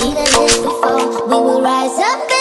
Even if we fall, we will rise up